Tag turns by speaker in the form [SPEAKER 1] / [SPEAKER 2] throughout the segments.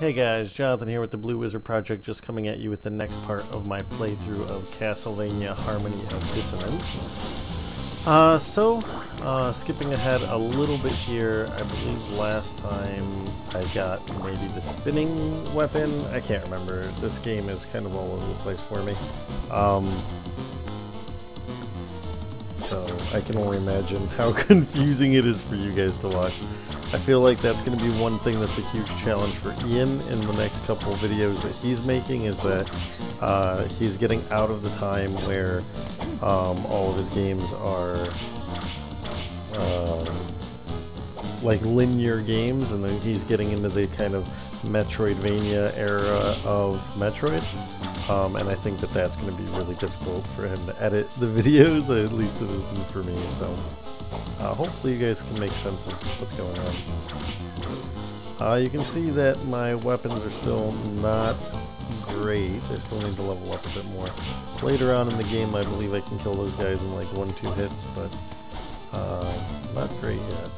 [SPEAKER 1] Hey guys, Jonathan here with the Blue Wizard Project, just coming at you with the next part of my playthrough of Castlevania Harmony of Dissonance. Uh, so, uh, skipping ahead a little bit here, I believe last time I got maybe the spinning weapon, I can't remember, this game is kind of all over the place for me. Um, so I can only imagine how confusing it is for you guys to watch. I feel like that's going to be one thing that's a huge challenge for Ian in the next couple videos that he's making is that uh, he's getting out of the time where um, all of his games are uh, like linear games and then he's getting into the kind of Metroidvania era of Metroid. Um, and I think that that's going to be really difficult for him to edit the videos, at least it has been for me, so... Uh, hopefully you guys can make sense of what's going on. Uh, you can see that my weapons are still not great. I still need to level up a bit more. Later on in the game, I believe I can kill those guys in like one, two hits, but uh, not great yet.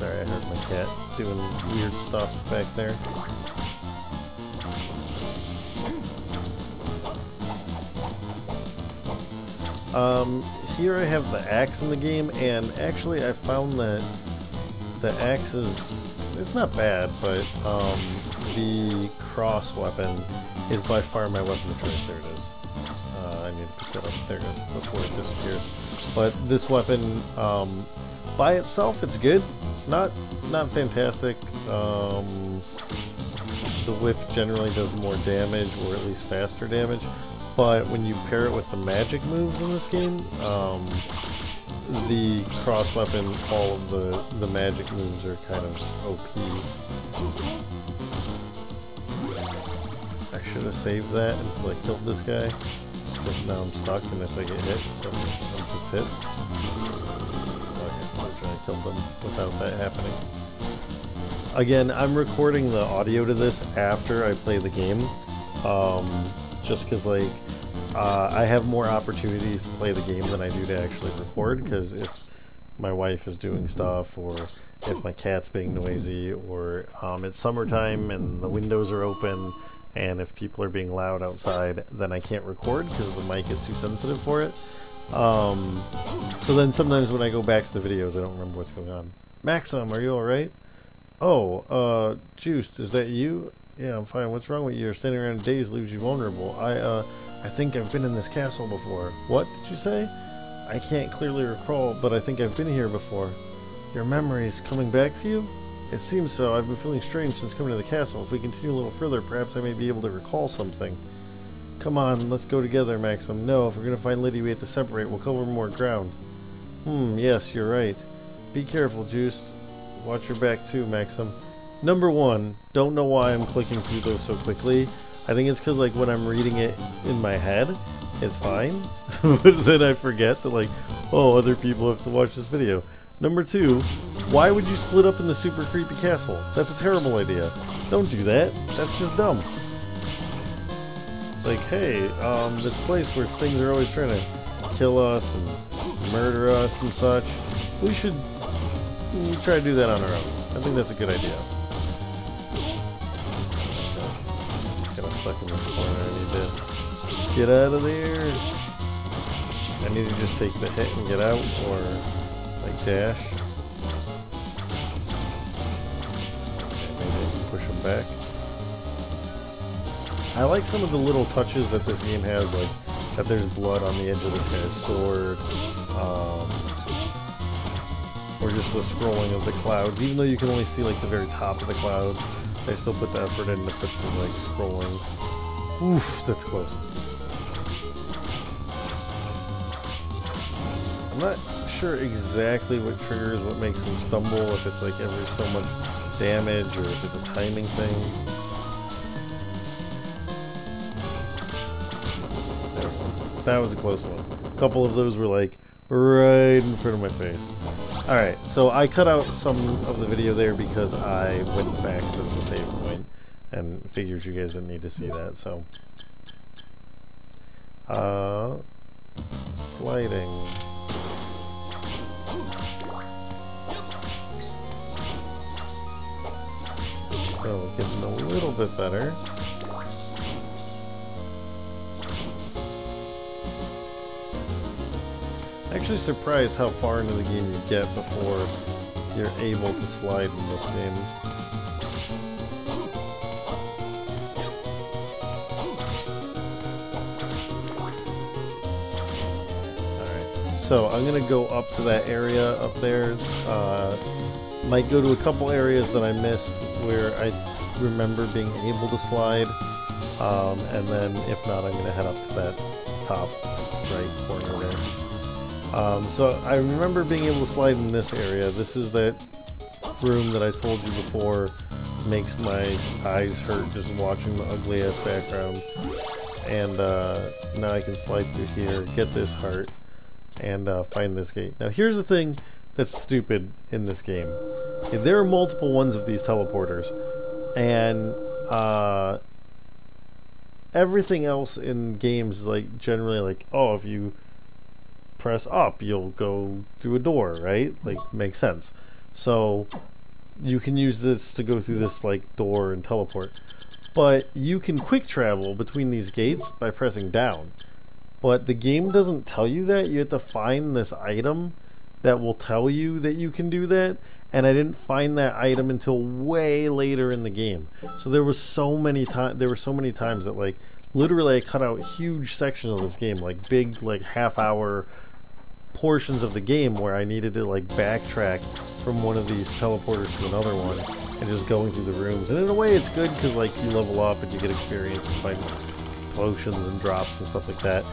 [SPEAKER 1] Sorry, I heard my cat doing weird stuff back there. Um, here I have the axe in the game, and actually I found that the axe is, it's not bad, but um, the cross weapon is by far my weapon of choice. There it is. Uh, I need to pick that up. There it goes, before it disappears. But this weapon, um, by itself, it's good. Not not fantastic. Um, the whip generally does more damage, or at least faster damage. But when you pair it with the magic moves in this game, um, the cross weapon, all of the, the magic moves are kind of OP. I should have saved that until I killed this guy. Now I'm stuck, and if I get hit, I'm, just hit. Okay, I killed them without that happening. Again, I'm recording the audio to this after I play the game. Um, just because, like, uh, I have more opportunities to play the game than I do to actually record, because if my wife is doing stuff, or if my cat's being noisy, or um, it's summertime and the windows are open, and if people are being loud outside, then I can't record because the mic is too sensitive for it. Um, so then sometimes when I go back to the videos, I don't remember what's going on. Maxim, are you alright? Oh, uh, Juste, is that you? Yeah, I'm fine. What's wrong with you? Standing around daze leaves you vulnerable. I, uh, I think I've been in this castle before. What did you say? I can't clearly recall, but I think I've been here before. Your memories coming back to you? It seems so. I've been feeling strange since coming to the castle. If we continue a little further, perhaps I may be able to recall something. Come on, let's go together, Maxim. No, if we're going to find Lydie, we have to separate. We'll cover more ground. Hmm, yes, you're right. Be careful, Juste. Watch your back too, Maxim. Number one, don't know why I'm clicking through those so quickly. I think it's because like when I'm reading it in my head, it's fine. but then I forget that like, oh, other people have to watch this video. Number two, why would you split up in the super creepy castle? That's a terrible idea. Don't do that. That's just dumb. It's like, hey, um, this place where things are always trying to kill us and murder us and such, we should try to do that on our own. I think that's a good idea. Kind of stuck in this corner. I need to get out of there. I need to just take the hit and get out, or like dash. Back. I like some of the little touches that this game has, like that there's blood on the edge of this guy's sword. Um, or just the scrolling of the clouds. Even though you can only see like the very top of the clouds, they still put the effort in to put the like scrolling. Oof, that's close. I'm not sure exactly what triggers what makes him stumble, if it's like every so much damage or if it's a timing thing. That was a close one. A couple of those were like right in front of my face. Alright, so I cut out some of the video there because I went back to the save point and figured you guys didn't need to see that, so... Uh, sliding. So getting a little bit better. Actually surprised how far into the game you get before you're able to slide in this game. Alright, so I'm gonna go up to that area up there. Uh, might go to a couple areas that I missed where I remember being able to slide. Um, and then if not, I'm gonna head up to that top right corner there. Um, so I remember being able to slide in this area. This is that room that I told you before makes my eyes hurt just watching the ugly ass background. And uh, now I can slide through here, get this heart, and uh, find this gate. Now here's the thing that's stupid in this game. There are multiple ones of these teleporters, and uh, everything else in games is like generally like, oh, if you press up, you'll go through a door, right? Like, makes sense. So, you can use this to go through this, like, door and teleport. But you can quick travel between these gates by pressing down. But the game doesn't tell you that. You have to find this item that will tell you that you can do that. And I didn't find that item until way later in the game. So there was so many times, there were so many times that, like, literally I cut out huge sections of this game, like big, like half hour portions of the game where I needed to like backtrack from one of these teleporters to another one and just going through the rooms. And in a way it's good because like you level up and you get experience and find potions and drops and stuff like that.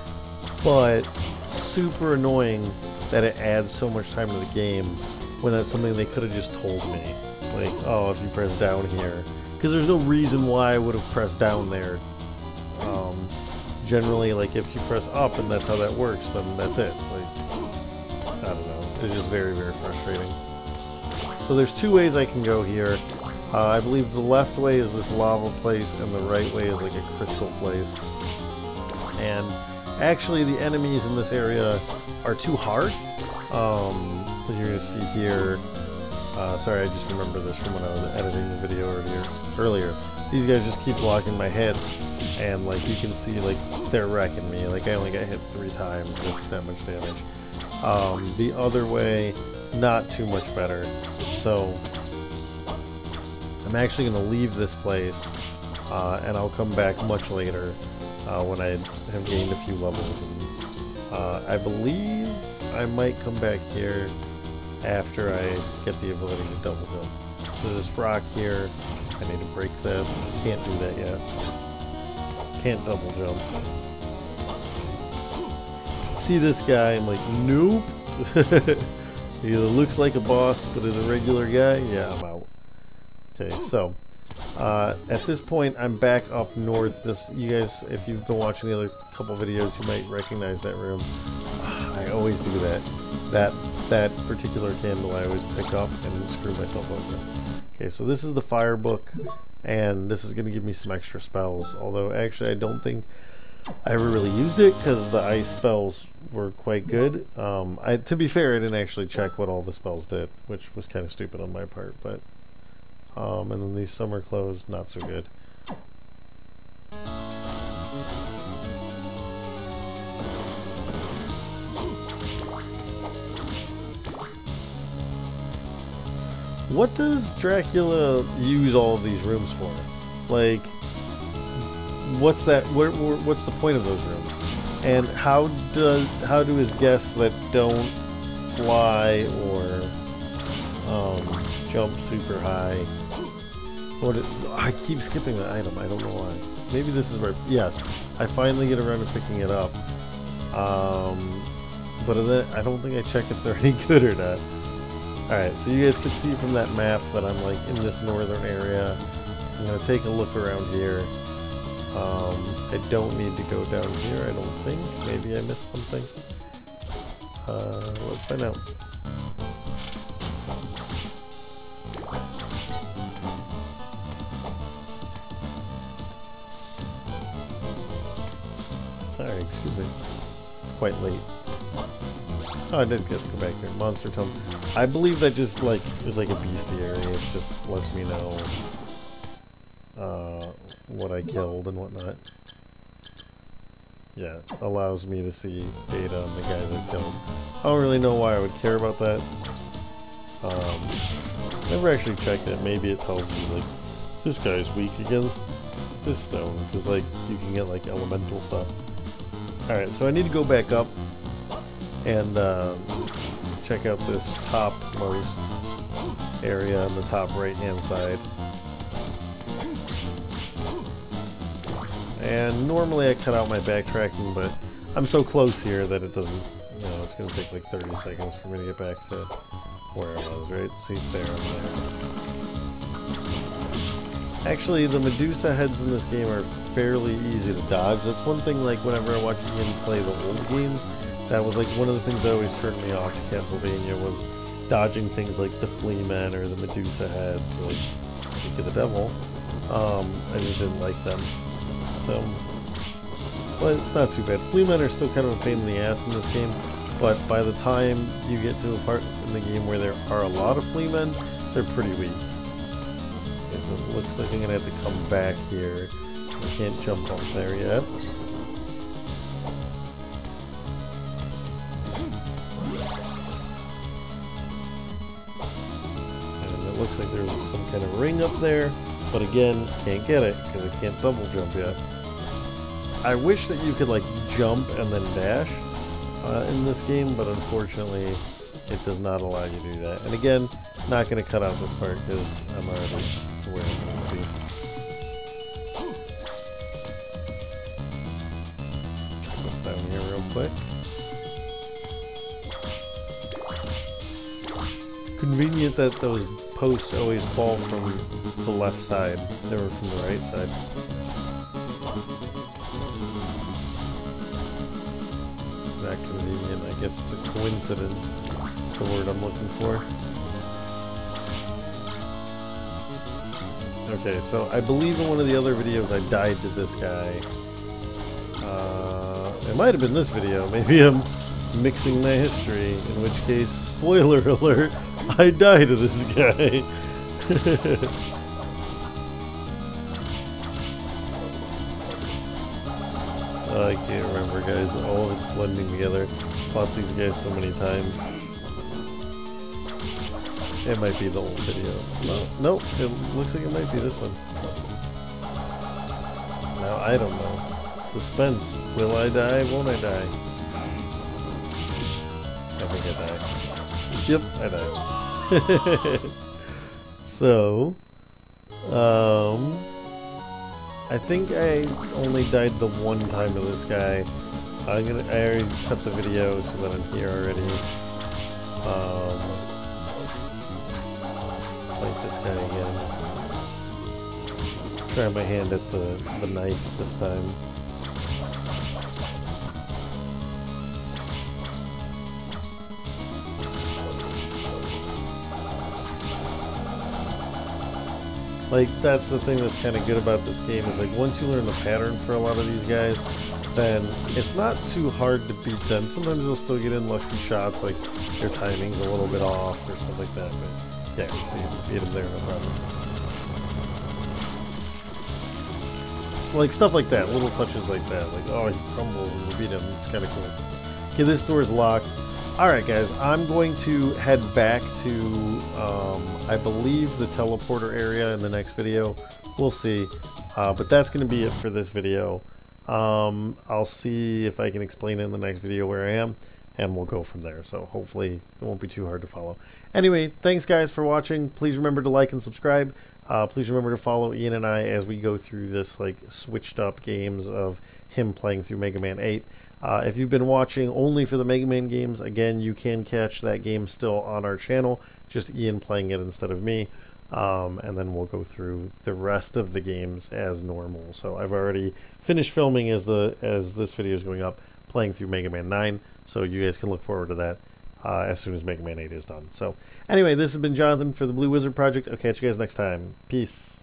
[SPEAKER 1] But super annoying that it adds so much time to the game when that's something they could have just told me. Like, oh, if you press down here. Because there's no reason why I would have pressed down there. Um, generally, like, if you press up and that's how that works, then that's it. Like, I don't know. It's just very, very frustrating. So there's two ways I can go here. Uh, I believe the left way is this lava place, and the right way is like a crystal place. And actually, the enemies in this area are too hard. Um, as you're going to see here, uh, sorry, I just remember this from when I was editing the video earlier. Earlier, these guys just keep blocking my hits, and like you can see, like they're wrecking me. Like I only got hit three times with that much damage. Um, the other way, not too much better. So I'm actually going to leave this place uh, and I'll come back much later uh, when I have gained a few levels. And, uh, I believe I might come back here after I get the ability to double jump. There's this rock here. I need to break this. Can't do that yet. Can't double jump see this guy, I'm like, nope. he looks like a boss, but is a regular guy. Yeah, I'm out. Okay, so uh, at this point, I'm back up north. This, you guys, if you've been watching the other couple videos, you might recognize that room. I always do that. That that particular candle I always pick up and screw myself over. Okay, so this is the fire book, and this is going to give me some extra spells. Although actually, I don't think I ever really used it because the ice spells were quite good. Um, I, to be fair, I didn't actually check what all the spells did, which was kind of stupid on my part. But um, and then these summer clothes, not so good. What does Dracula use all of these rooms for? Like, what's that? What, what's the point of those rooms? And how does how do his guests that don't fly or um, jump super high? I keep skipping the item. I don't know why. Maybe this is right. Yes, I finally get around to picking it up. Um, but then I don't think I check if they're any good or not. Alright, so you guys can see from that map that I'm like in this northern area. I'm going to take a look around here. Um, I don't need to go down here, I don't think. Maybe I missed something. Uh, let's find out. Excuse me. It's quite late. Oh, I did get to go back here. Monster Tome. I believe that just, like, is like a bestiary. It just lets me know uh, what I killed and whatnot. Yeah, allows me to see data on the guys I killed. I don't really know why I would care about that. Um, never actually checked it. Maybe it tells you, like, this guy's weak against this stone, because, like, you can get, like, elemental stuff. Alright, so I need to go back up and uh, check out this topmost area on the top right hand side. And normally I cut out my backtracking, but I'm so close here that it doesn't, you know, it's going to take like 30 seconds for me to get back to where I was, right? See, there, I'm there. Actually, the Medusa heads in this game are fairly easy to dodge. That's one thing, like, whenever I watch Ian play the old games, that was like one of the things that always turned me off to Castlevania was dodging things like the flea men or the Medusa heads, like Speak of the Devil. Um, I just didn't like them. So, but it's not too bad. Flea men are still kind of a pain in the ass in this game, but by the time you get to a part in the game where there are a lot of flea men, they're pretty weak. Okay, so it looks like I'm gonna have to come back here. I can't jump off there yet. And it looks like there's some kind of ring up there, but again, can't get it because I can't double jump yet. I wish that you could like jump and then dash uh, in this game, but unfortunately it does not allow you to do that. And again, not going to cut out this part because I'm already where quick. Convenient that those posts always fall from the left side, never from the right side. That convenient, I guess it's a coincidence, the word I'm looking for. Okay, so I believe in one of the other videos I died to this guy. Uh, might have been this video, maybe I'm mixing my history, in which case, spoiler alert, I die to this guy. I can't remember, guys. All is blending together. Fought these guys so many times. It might be the old video. No, nope. It looks like it might be this one. Now I don't know. Suspense. Will I die? Won't I die? I think I die. Yep, I died. so, um, I think I only died the one time to this guy. I'm gonna, I already cut the video so that I'm here already. Um, fight this guy again. Try my hand at the, the knife this time. Like, that's the thing that's kind of good about this game, is like, once you learn the pattern for a lot of these guys, then it's not too hard to beat them. Sometimes you'll still get in lucky shots, like their timing's a little bit off or stuff like that, but yeah, you see, beat them there, no problem. Like, stuff like that, little touches like that, like, oh, he crumbles and you beat him, it's kind of cool. Okay, this door's locked. Alright guys, I'm going to head back to, um, I believe, the teleporter area in the next video. We'll see. Uh, but that's going to be it for this video. Um, I'll see if I can explain in the next video where I am, and we'll go from there. So hopefully it won't be too hard to follow. Anyway, thanks guys for watching. Please remember to like and subscribe. Uh, please remember to follow Ian and I as we go through this like switched up games of him playing through Mega Man 8. Uh, if you've been watching only for the Mega Man games, again, you can catch that game still on our channel, just Ian playing it instead of me. Um, and then we'll go through the rest of the games as normal. So I've already finished filming as the as this video is going up, playing through Mega Man 9. So you guys can look forward to that uh, as soon as Mega Man 8 is done. So anyway, this has been Jonathan for the Blue Wizard Project. I'll catch you guys next time. Peace.